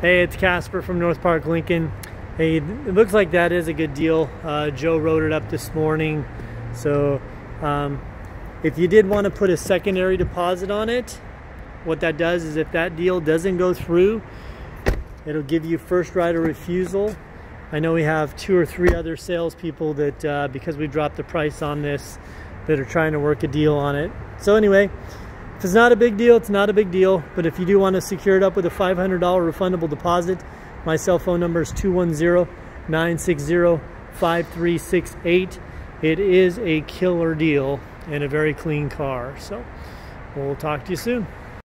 Hey, it's Casper from North Park Lincoln. Hey, it looks like that is a good deal. Uh, Joe wrote it up this morning. So um, if you did want to put a secondary deposit on it, what that does is if that deal doesn't go through, it'll give you first right of refusal. I know we have two or three other salespeople that, uh, because we dropped the price on this, that are trying to work a deal on it. So anyway, if it's not a big deal, it's not a big deal. But if you do want to secure it up with a $500 refundable deposit, my cell phone number is 210-960-5368. It is a killer deal and a very clean car. So we'll talk to you soon.